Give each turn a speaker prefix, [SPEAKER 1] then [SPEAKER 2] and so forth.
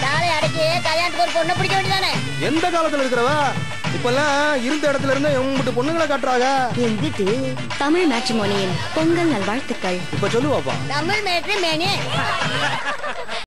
[SPEAKER 1] காலை அடைச்சு கல்யாணத்துக்கு ஒரு பொண்ணை பிடிக்க வேண்டியதானே?
[SPEAKER 2] எந்த காலத்துல இருக்கிறவ? இப்பெல்லாம் இருந்த இடத்துல இருந்து எம்பிட்டு பொண்ணுங்களை காட்டுறாங்க.
[SPEAKER 1] எங்கிட்டு
[SPEAKER 3] தமிழ் மேட்ரிமோனியின் பொங்கல் நல்வாழ்த்துக்கள்.
[SPEAKER 2] இப்ப சொல்லுவாப்பா.
[SPEAKER 1] தமிழ் மேட்ரி மேனே